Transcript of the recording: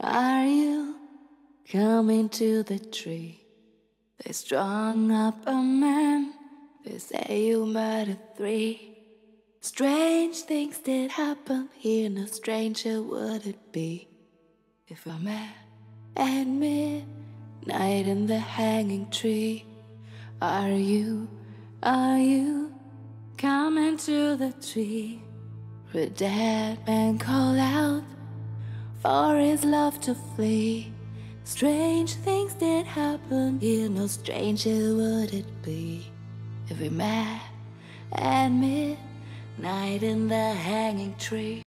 Are you coming to the tree? They strung up a man. They say you murdered three. Strange things did happen here. No stranger would it be if I met at midnight in the hanging tree. Are you, are you coming to the tree? A dead man out for his love to flee. Strange things did happen here, no stranger would it be we met at midnight in the hanging tree.